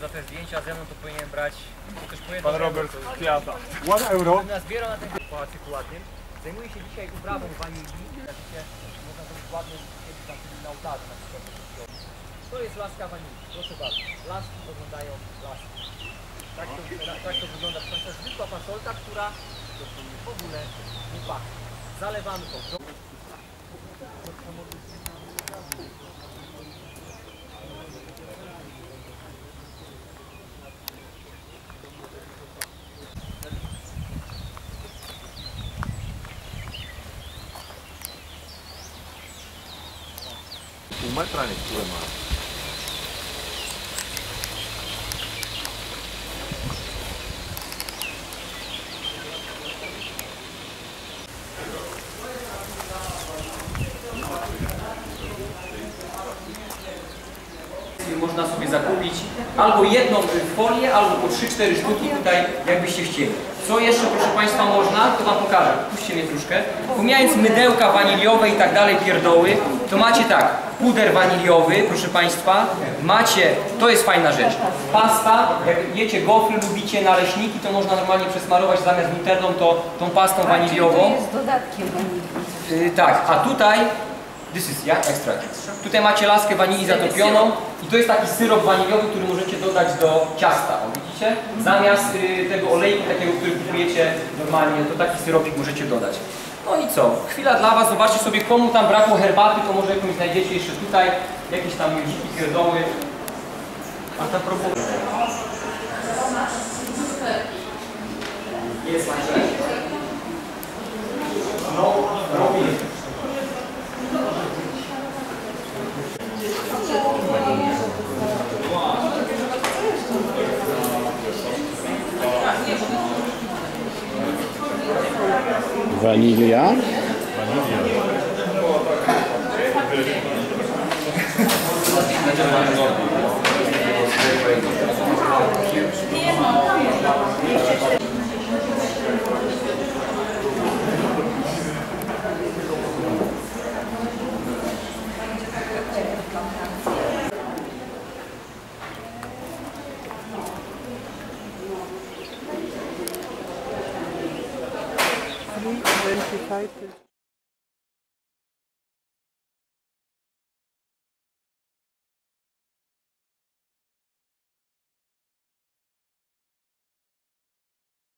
za te zdjęcia ze mną to powinien brać chociaż po jedną Pan euro, Robert to- Kwiata. One euro. Nazbiera na ten pałacyk ładnym. Zajmuje się dzisiaj uprawą wanilii. Można zrobić ładny kiedyś tam na ołtarzu na przykład. To jest laska wanilii, proszę bardzo. Laski oglądają laski. Tak to, tak to wygląda, proszę Państwa, zwykła fasolka, która w ogóle nie pachnie. Zalewamy un mal plan estuve, hermano. Można sobie zakupić albo jedną folię, albo po 3-4 sztuki tutaj, jakbyście chcieli. Co jeszcze, proszę Państwa, można, to Wam pokażę. Puśćcie mnie troszkę. Pomijając mydełka waniliowe i tak dalej, pierdoły, to macie tak, puder waniliowy, proszę Państwa, macie, to jest fajna rzecz, pasta, jak jecie gofry, lubicie naleśniki, to można normalnie przesmarować zamiast nutellą to tą pastą waniliową. jest dodatkiem wanilii. Yy, tak, a tutaj This is, ja? Extract. Tutaj macie laskę wanilii zatopioną i to jest taki syrop waniliowy, który możecie dodać do ciasta, o widzicie? Zamiast y, tego olejku takiego, który kupujecie normalnie, to taki syropik możecie dodać. No i co? Chwila dla Was, zobaczcie sobie komu tam brakło herbaty, to może jakąś znajdziecie jeszcze tutaj, jakieś tam miodziki, pierdoły. A ta propos... Jest Andrzej. Vanilla. Thank you. Identified